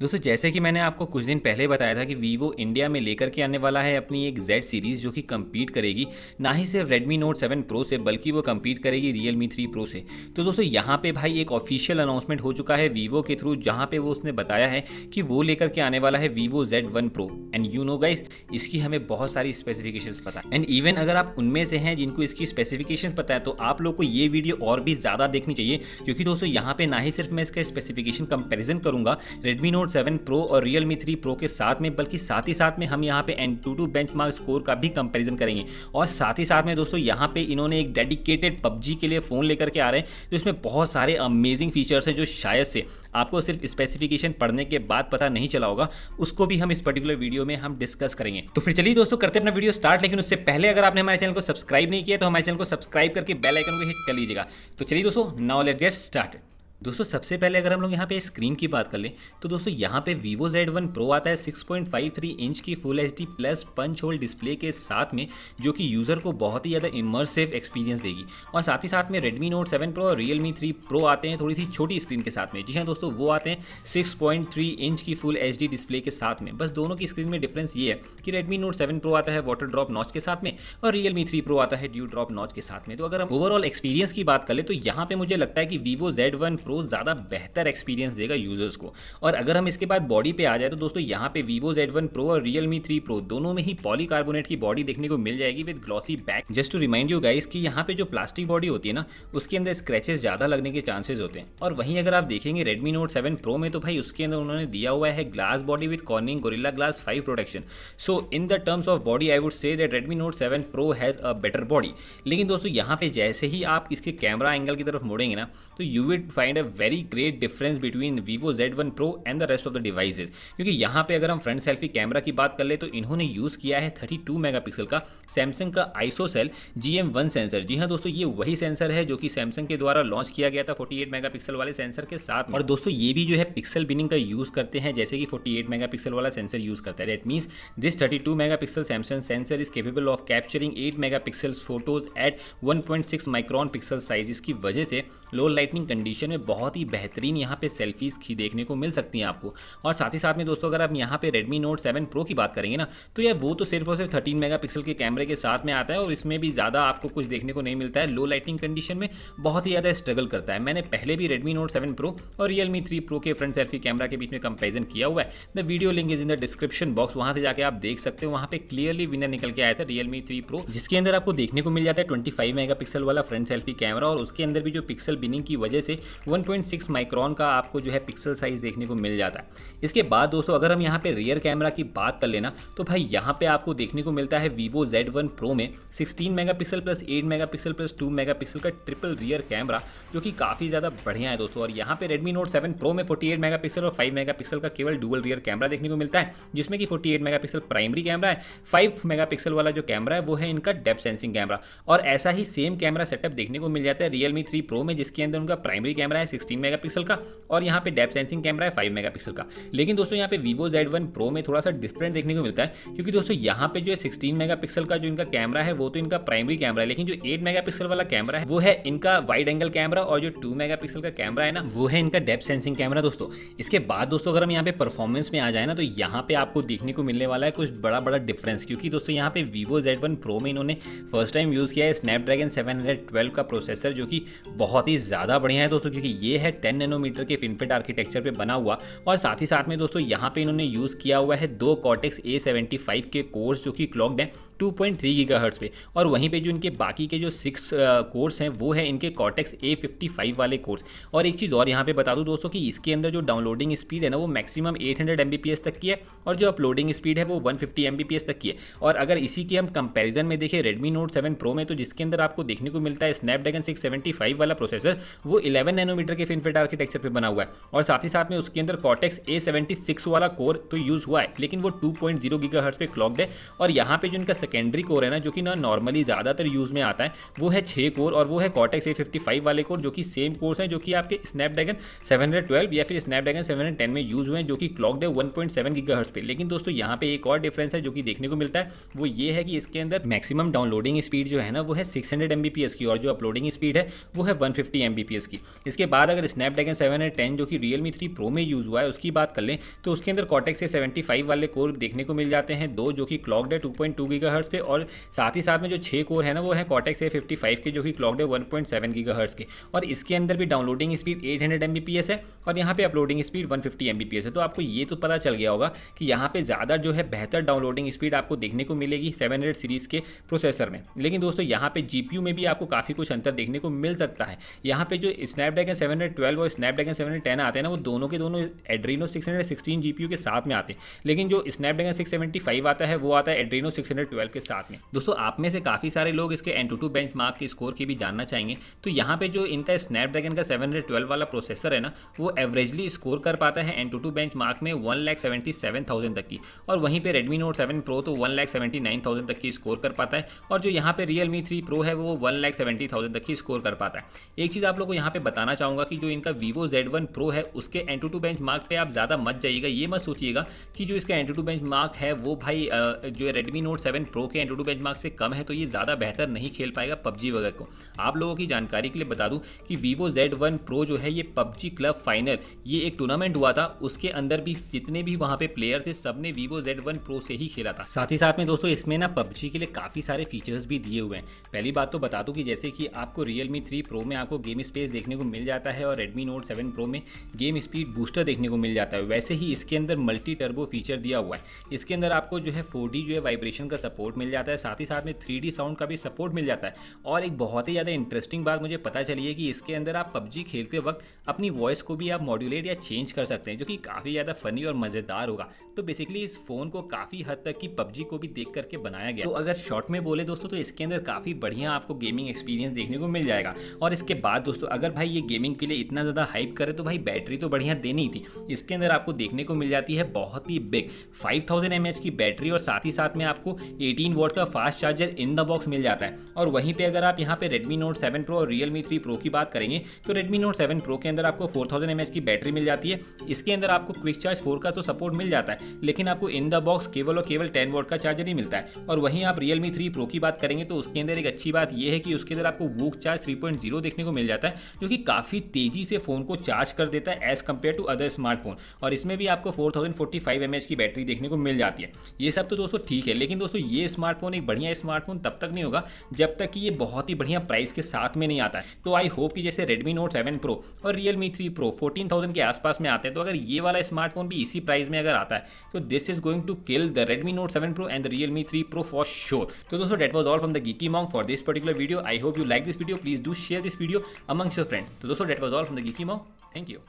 दोस्तों, जैसे कि मैंने आपको कुछ दिन पहले बताया था कि वीवो इंडिया में लेकर के आने वाला है अपनी एक जेड सीरीज़ जो कि कम्पीट करेगी। ना ही सिर्फ़ रेडमी नोट 7 प्रो से, बल्कि वो कम्पीट करेगी मी थ्री प्रो से। तो दोस्तों, यहाँ पे भाई एक ऑफिशियल अनाउंसमेंट हो चुका है वीवो के थ्रू जहाँ पे वो उसने बताया है कि वो लेकर के आने वाला है Vivo Z one pro and you know guys इसकी हमें बहुत सारी स्पेसिफिकेशन पता है। एंड इवन अगर आप उनमें से हैं जिनको इसकी स्पेसिफिकेशन पता है तो आप लोग को ये वीडियो और भी ज़्यादा देखनी चाहिए। क्योंकि दोस्तों, यहाँ पे ना ही सिर्फ़ मैं इसका स्पेसिफिकेशन कंपेरिजन करूँगा रेडमी नोट सेवन प्रो और रियल मी थ्री प्रो के साथ में, बल्कि साथ ही साथ में हम यहाँ पे AnTuTu bench score का भी कंपेरिजन करेंगे। और साथ ही साथ में दोस्तों, यहाँ पे इन्होंने एक डेडिकेटेड पबजी के लिए फ़ोन लेकर के आ रहे हैं तो इसमें बहुत सारे अमेजिंग फीचर्स हैं जो शायद से आपको सिर्फ़ स्पेसिफिकेशन पढ़ने के बाद पता नहीं चला होगा, उसको भी हम इस पर्टिकुलर वीडियो में हम डिस्कस करेंगे। तो फिर चलिए दोस्तों, करते अपना वीडियो स्टार्ट लेकिन उससे पहले अगर आपने हमारे चैनल को सब्सक्राइब नहीं किया तो हमारे चैनल को सब्सक्राइब करके बेल आइकन को हिट कर लीजिएगा। तो चलिए दोस्तों नाउ लेट गेट स्टार्टेड दोस्तों, सबसे पहले अगर हम लोग यहाँ पे स्क्रीन की बात कर लें तो दोस्तों यहाँ पे Vivo Z1 Pro आता है 6.53 इंच की full HD plus punch hole display के साथ में, जो कि यूज़र को बहुत ही ज़्यादा इमर्सिव एक्सपीरियंस देगी। और साथ ही साथ में Redmi Note 7 Pro और Realme 3 Pro आते हैं थोड़ी सी छोटी स्क्रीन के साथ में। जी हाँ दोस्तों, वो आते हैं सिक्स इंच की फुल एचडी डिस्प्ले के साथ में। बस दोनों की स्क्रीन में डिफरेंस ये है कि रेडमी नोट सेवन प्रो आता है वाटर ड्रॉप नॉच के साथ में और Realme 3 Pro आता है ड्यू ड्रॉप नॉच के साथ में। तो अगर हम ओवरऑल एक्सपीरियंस की बात कर तो यहाँ पे मुझे लगता है कि Vivo Z1 Pro ज़्यादा बेहतर एक्सपीरियंस देगा यूज़र्स को। और अगर हम इसके बाद बॉडी पे आ जाए तो दोस्तों यहाँ पे वीवो जेड वन प्रो और रियल मी थ्री प्रो दोनों में ही पॉलीकार्बोनेट की बॉडी देखने को मिल जाएगी with glossy back just to remind you guys कि यहाँ पे जो प्लास्टिक बॉडी होती है ना, उसके अंदर स्क्रैचेस ज़्यादा लगने के चांसेस होते हैं। और वहीं अगर आप देखेंगे रेडमी नोट सेवन प्रो में तो भाई उसके अंदर उन्होंने दिया हुआ है glass body with Corning Gorilla glass five protection so in the terms of body I would say that Redmi note seven pro has a better body लेकिन दोस्तों यहाँ पे जैसे ही आप इसके कैमरा एंगल की तरफ़ मुड़ेंगे ना तो you would find a very great difference between Vivo Z one pro and the rest of the devices क्योंकि यहाँ पे अगर हम फ्रंट सेल्फी कैमरा की बात कर ले तो इन्होंने यूज़ किया है 32 मेगापिक्सल का सैमसंग का ISOCELL G M one sensor जी हाँ दोस्तों, ये वही सेंसर है जो कि सैमसंग के द्वारा लॉन्च किया गया था 48 मेगापिक्सल वाले सेंसर के साथ और दोस्तों, ये भी जो है पिक्सल बिनिंग का यूज़ करते हैं, जैसे कि 48 मेगापिक्सल वाला सेंसर यूज़ करता है। That means this 32 megapixel Samsung sensor is capable of capturing 8 megapixels photos at 1.6 micron pixel size इसकी वजह से लो लाइटनिंग कंडीशन में बहुत ही बेहतरीन यहाँ पे सेल्फीज की देखने को मिल सकती हैं आपको। और साथ ही साथ में दोस्तों, अगर आप यहाँ पे Redmi Note 7 Pro की बात करेंगे ना तो यार वो तो सिर्फ़ और सिर्फ़ 13 मेगापिक्सल के कैमरे के साथ में आता है और इसमें भी ज़्यादा आपको कुछ देखने को नहीं मिलता है। लो लाइटिंग कंडीशन में बहुत ही ज़्यादा स्ट्रगल करता है। मैंने पहले भी रेडमी नोट सेवन प्रो और Realme 3 Pro के फ्रंट सेल्फी कैमरा के बीच में कंपेरिजन किया हुआ है। The video link is in the description box वहाँ से जाकर आप देख सकते हो। वहाँ पे क्लियरली विनर निकल के आया था Realme 3 Pro, जिसके अंदर आपको देखने को मिल जाता है 25 मेगापिक्सल वाला फ्रंट सेल्फी कैमरा और उसके अंदर भी जो पिक्सल बिनिंग की वजह से 1.6 माइक्रॉन का आपको जो है पिक्सल साइज़ देखने को मिल जाता है। इसके बाद दोस्तों, अगर हम यहाँ पे रियर कैमरा की बात कर लेना तो भाई यहाँ पे आपको देखने को मिलता है वीवो Z1 Pro में 16 megapixel plus 8 megapixel plus 2 megapixel का ट्रिपल रियर कैमरा जो कि काफ़ी ज़्यादा बढ़िया है दोस्तों। और यहाँ पे रेडमी नोट सेवन प्रो में 48 मेगापिक्सल और 5 मेगापिक्सल का केवल डुअल रियर कैमरा देखने को मिलता है, जिसमें कि 48 मेगापिक्सल प्राइमरी कैमरा है 5 मेगापिक्सल वाला जो कैमरा है, वो है इनका डेप सेंसिंग कैमरा और ऐसा ही सेम कैमरा सेटअप देखने को मिल जाता है रियलमी थ्री प्रो में, जिसके अंदर उनका प्राइमरी कैमरा है 16 मेगापिक्सल का और यहाँ पे डेप सेंसिंग कैमरा है 5 मेगापिक्सल का। लेकिन दोस्तों यहाँ पे Vivo Z1 Pro में थोड़ा सा डिफरेंट देखने को मिलता है, क्योंकि दोस्तों यहाँ पे जो है 16 मेगापिक्सल का जो इनका कैमरा है, वो तो इनका प्राइमरी कैमरा है, लेकिन जो 8 मेगापिक्सल वाला कैमरा है, वो है इनका वाइड एंगल कैमरा और जो 2 मेगापिक्सल का कैमरा है ना, वो है इनका डेप सेंसिंग कैमरा दोस्तों। इसके बाद दोस्तों अगर हम यहाँ पे परफॉर्मेंस में आ जाए ना तो यहाँ पे आपको देखने को मिलने वाला है कुछ बड़ा बड़ा डिफरेंस क्योंकि दोस्तों यहाँ पे Vivo Z1 Pro में इन्होंने फ़र्स्ट टाइम यूज़ किया है स्नैपड्रैगन 712 का प्रोसेसर जो कि बहुत ही ज़्यादा बढ़िया है दोस्तों, क्योंकि ये है टेन नैनोमीटर के फिनफिट आर्किटेक्चर पे बना हुआ और साथ ही साथ में दोस्तों यहाँ पे इन्होंने यूज़ किया हुआ है दो कॉटेक्स ए फाइव के कोर्स जो कि क्लॉकड हैं 2.3 पॉइंट पे और वहीं पे जो इनके बाकी के जो सिक्स कोर्स हैं वो है इनके कॉटेक्स ए फिफ्टी फाइव वाले कोर्स और एक चीज़ और यहाँ पे बता दूँ दोस्तों कि इसके अंदर जो डाउनलोडिंग स्पीड है ना, वो मैक्सिमम 800 हंड्रेड तक की है और जो अपलोडिंग स्पीड है वो 150 फिफ्टी तक की है। और अगर इसी के हम कंपेरिजन में देखें रेडमी नोट सेवन प्रो में तो जिसके अंदर आपको देखने को मिलता है स्नैपड्रैगन सिक्स वाला प्रोसेसर वो इलेवन नैनोमीटर के फिनफिट आर्किटेक्चर पर बना हुआ है। और साथ ही साथ में उसके अंदर कॉटेक्स ए वाला कोर तो यूज़ हुआ है, लेकिन वो टू पॉइंट ज़ीरो पे क्लॉकड है। और यहाँ पे जो इनका सेकेंडरी कोर है ना, जो कि ना नॉर्मली ज़्यादातर यूज़ में आता है, वो है छः कोर और वो है कॉटेक्स ए वाले कोर जो कि सेम कोर्स हैं, जो कि आपके स्नैपड्रैगन सेवन या फिर स्नैपड्रैगन सेवन में यूज़ हुए हैं, जो कि क्लॉकड है वन पॉइंट सेवन गीगाहर्ट्ज़ पे। लेकिन दोस्तों, यहाँ पे एक और डिफरेंस है, जो कि देखने को मिलता है, वो ये है कि इसके अंदर मैक्सिमम डाउनलोडिंग स्पीड जो है ना, वो है सिक्स हंड्रेड एमबीपीएस की। और जो अपलोडिंग स्पीड है, वो है वन फिफ्टी एमबीपीएस की। इसके बाद अगर स्नैपड्रैगन सेवन एंड टेन जो कि रियल मी थ्री प्रो में यूज़ हुआ है, उसकी बात कर लें तो उसके अंदर कॉटेक्स से सेवेंटी फाइव वाले कोर देखने को मिल जाते हैं। दो जो कि क्लॉकड है two point two giga hertz पे, और साथ ही साथ में जो छः कोर है ना, वो है कॉटेक्स ए फिफ्टी फाइव के, जो कि क्लॉकड है one point seven giga hertz के। और इसके अंदर भी downloading speed at hundred M B P S है, और यहाँ पे uploading speed one fifty M B P S है। तो आपको ये तो पता चल गया होगा कि यहाँ पे ज़्यादा जो है बेहतर डाउनलोडिंग स्पीड आपको देखने को मिलेगी सेवन हंड्रेड सीरीज़ के प्रोसेसर में। लेकिन दोस्तों, यहाँ पे जीपीयू में भी आपको काफ़ी कुछ अंतर देखने को मिल सकता है। यहाँ पे जो स्नैपड्रैगन सेवन हंड्रेड ट्वेल्व और स्नैपड्रैगन सेवन हंड्रेड टेन आते हैं ना, वो दोनों के दोनों Adreno six hundred sixteen GPU के साथ में आते हैं। लेकिन जो स्नैपड्रैगन सिक्स सेवेंटी फाइव आता है, वो आता है एड्रीनो सिक्स हंड्रेड ट्वेल्व के साथ में। दोस्तों, आप में से काफ़ी सारे लोग इसके AnTuTu benchmark के स्कोर की भी जानना चाहेंगे। तो यहाँ पे जो इनका स्नैपड्रैगन का सेवन हंड्रेड ट्वेल्व वाला प्रोसेसर है ना, वो एवरेजली स्कोर कर पाता है AnTuTu benchmark में one lakh seventy seven thousand तक की। और वहीं पे रेडमी नोट सेवन प्रो तो one lakh seventy nine thousand तक की स्कोर कर पाता है। और जो यहाँ पे रियल मी थ्री प्रो है, वो वन लैख सेवेंटी थाउज़ेंड तक की स्कोर कर पाता है। एक चीज़ आप लोग को यहाँ पे बताना चाहूँगा कि जो इनका जेड वन प्रो है, उसके एन टू बेंच मार्क पे आप ज़्यादा मत जाइएगा। ये मत सोचिएगा कि जो इसका एन टू बेंच मार्क है, वो भाई जो रेडमी नोट सेवन प्रो के एन टू बेंच मार्क से कम है तो ये ज़्यादा बेहतर नहीं खेल पाएगा पबजी वगैरह को। आप लोगों की जानकारी के लिए बता दूँ कि वीवो जेड वन प्रो जो है, ये पबजी क्लब फाइनल ये एक टूर्नामेंट हुआ था। उसके अंदर भी जितने भी वहाँ पे प्लेयर थे सबने वीवो जेड वन प्रो से ही खेला था। साथ ही साथ में दोस्तों, इसमें ना पबजी के लिए काफ़ी सारे फीचर्स भी दिए हुए हैं। पहली बात तो बता दूँ कि जैसे कि आपको रियलमी थ्री प्रो में आपको गेम स्पेस देखने को मिल जाता है और रेडमी नोट सेवन प्रो में गेम स्पीड बूस्टर देखने को मिल जाता है। वैसे ही इसके अंदर मल्टी टर्बो फीचर दिया हुआ है। इसके अंदर आपको जो है फोर जो है वाइब्रेशन का सपोर्ट मिल जाता है। साथ ही साथ में थ्री साउंड का भी सपोर्ट मिल जाता है। और एक बहुत ही ज़्यादा इंटरेस्टिंग बात मुझे पता चली है कि इसके अंदर आप पबजी खेलते वक्त अपनी वॉइस को भी आप मॉड्यूलेट या चेंज कर सकते हैं, जो कि काफ़ी ज़्यादा फनी और मज़ेदार होगा। तो बेसिकली इस फ़ोन को काफ़ी हद तक की पबजी को भी देख करके बनाया गया तो अगर शॉर्ट में बोले दोस्तों तो इसके अंदर काफ़ी बढ़िया आपको गेमिंग एक्सपीरियंस देखने को मिल जाएगा। और इसके बाद दोस्तों, अगर भाई ये गेमिंग के लिए इतना ज़्यादा हाइप करे तो भाई बैटरी तो बढ़िया देनी थी। इसके अंदर आपको देखने को मिल जाती है बहुत ही बिग फाइव थाउज़ेंड की बैटरी और साथ ही साथ में आपको एटीन वोट का fast charger in the box मिल जाता है। और वहीं पर अगर आप यहाँ पे रेडमी नोट सेवन प्रो और रियल मी थ्री प्रो की बात करेंगे तो रेडमी नोट सेवन प्रो के अंदर आपको फोर थाउज़ेंड की बैटरी मिल जाती है। इसके अंदर आपको क्विक चार्ज फोर का तो सपोर्ट मिल जाता है, लेकिन आपको इन द बॉक्स केवल और केवल टेन वोट का चार्जर ही मिलता है। और वहीं आप रियल मी थ्री प्रो की बात करेंगे तो उसके अंदर एक अच्छी बात यह है कि उसके अंदर आपको वूक चार्ज थ्री देखने को मिल जाता है, जो कि काफ़ी तेज़ी से फ़ोन को चार्ज कर देता है as compare to other smartphone और इसमें भी आपको four thousand forty five M H की बैटरी देखने को मिल जाती है ये सब तो दोस्तों ठीक है, लेकिन दोस्तों ये स्मार्टफ़ोन एक बढ़िया स्मार्टफ़ोन तब तक नहीं होगा जब तक कि ये बहुत ही बढ़िया प्राइस के साथ में नहीं आता है तो आई होप कि जैसे रेडमी नोट सेवन प्रो और Realme three pro fourteen thousand के आसपास में आते हैं तो अगर ये वाला स्मार्टफ़ोन भी इसी प्राइस में अगर आता है तो this is going to kill the Redmi Note 7 Pro and the Realme 3 Pro for sure. So दोस्तों that was all from the Geeky Monk for this particular video. I hope you like this video. Please do share this video amongst your friends. So दोस्तों that was all from the Geeky Monk. Thank you.